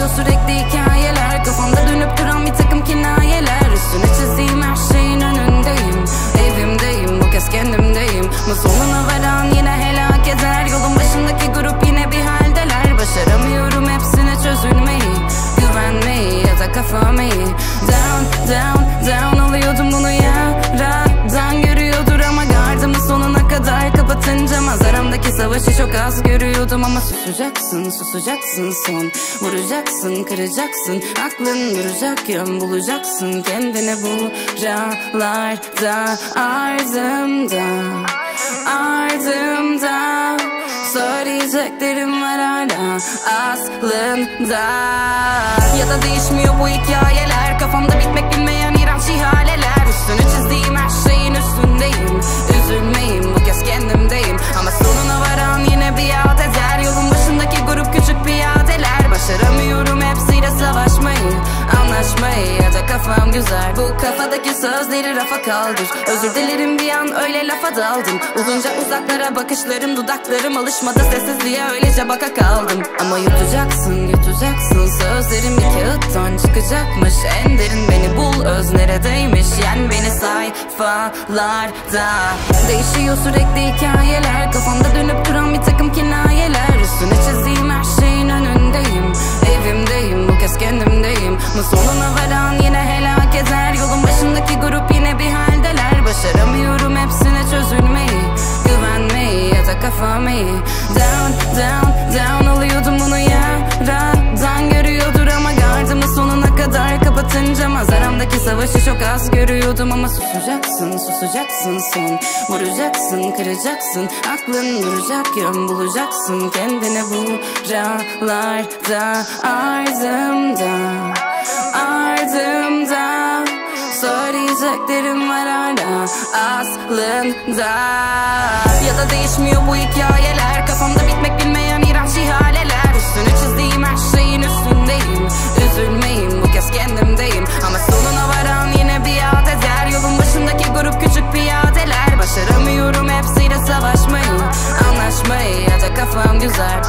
Değişiyor sürekli hikayeler. Kafamda dönüp duran bir takım kinayeler. Üstüne çizdiğim her şeyin önündeyim. Evimdeyim bu kez kendimdeyim. Bu sonuna varan yine helak eder. Yolun başındaki grup yine bir haldeler. Başaramıyorum hepsine çözülmeyi Güvenmeyi ya da kafamı. Down down down oluyordum bunu çok az görüyordum ama susacaksın susacaksın son. Vuracaksın kıracaksın aklın duracak yön bulacaksın. Kendini buralarda ardımda ardımda. Söyleyeceklerim var hala aslında. Ya da değişmiyor bu hikayeler Kafamda bitmek bilmeyen Anlaşmayı ya da kafam güzel. Bu kafadaki sözleri rafa kaldır. Özür dilerim bir an öyle lafa daldım. Uzunca uzaklara bakışlarım dudaklarım Alışmadı. Sessizliğe öylece baka kaldım. Ama yutacaksın yutacaksın. Sözlerim bir kağıttan çıkacakmış. En derin beni bul öz neredeymiş? Yen beni sayfalarda. Değişiyor sürekli hikayeler. Kafamda dönüp duran bir takım kinayeler. Üstüne çizdiğim her Bu sonuna varan yine helak eder. Yolun başındaki grup yine bir haldeler. Başaramıyorum hepsine çözülmeyi Güvenmeyi ya da kafamı Down down down oluyordum bunu yaradan. Görüyordur ama gardımı sonuna kadar kapatınca Mazaramdaki savaşı çok az görüyordum. Ama susacaksın susacaksın son Vuracaksın kıracaksın. Aklın duracak yön bulacaksın. Kendini buralarda ardımda Söyleyeceklerim var hala aslında. Ya da değişmiyor bu hikayeler. Kafamda bitmek bilmeyen iğrenç ihaleler. Üstüne çizdiğim her şeyin üstündeyim. Üzülmeyim bu kez kendimdeyim. Ama sonuna varan yine bir yad eder. Yolun başındaki grup küçük piyadeler. Başaramıyorum hepsiyle savaşmayı Anlaşmayı. Ya da kafam güzel